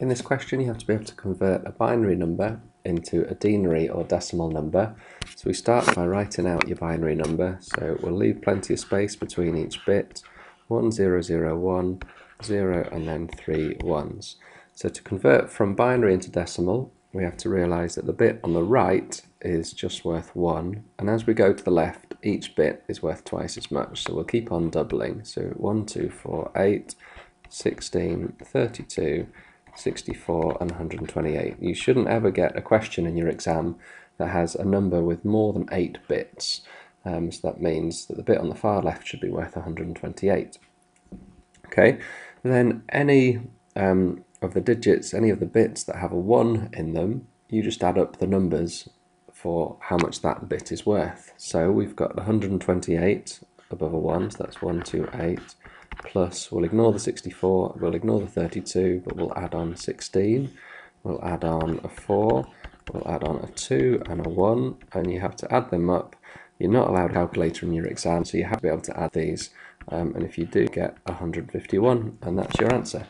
In this question you have to be able to convert a binary number into a denary or decimal number. So we start by writing out your binary number. So we'll leave plenty of space between each bit. 1, 0, 0, 1, 0 and then three ones. So to convert from binary into decimal we have to realise that the bit on the right is just worth 1 and as we go to the left each bit is worth twice as much so we'll keep on doubling so 1, 2, 4, 8, 16, 32 64 and 128. You shouldn't ever get a question in your exam that has a number with more than 8 bits. Um, so that means that the bit on the far left should be worth 128. Okay, then any um, of the digits, any of the bits that have a 1 in them, you just add up the numbers for how much that bit is worth. So we've got 128 above a 1, so that's 128 plus, we'll ignore the 64, we'll ignore the 32, but we'll add on 16, we'll add on a 4, we'll add on a 2 and a 1, and you have to add them up. You're not allowed a calculator in your exam, so you have to be able to add these, um, and if you do, get 151, and that's your answer.